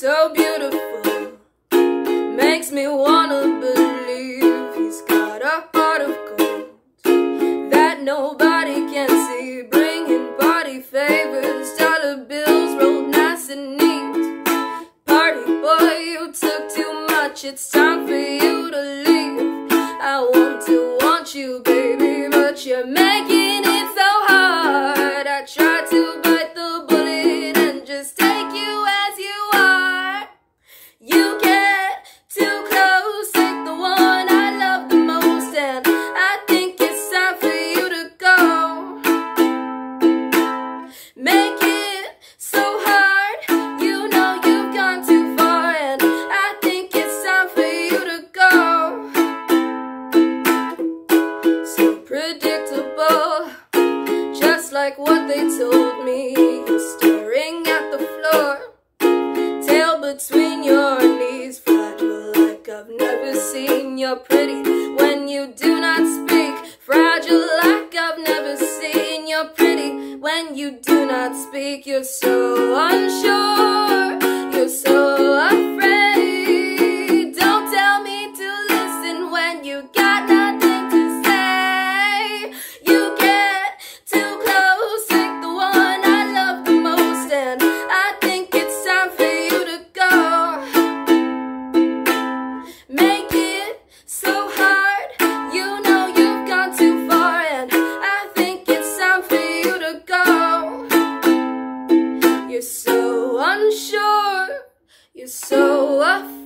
so beautiful. Makes me wanna believe he's got a heart of gold that nobody can see. Bringing party favors, dollar bills rolled nice and neat. Party boy, you took too much. It's time for you to leave. I want to want you, baby, but you're making predictable, just like what they told me. Staring at the floor tail between your knees, fragile like I've never seen. You're pretty when you do not speak, fragile like I've never seen. You're pretty when you do not speak. You're so unsure, You're so afraid.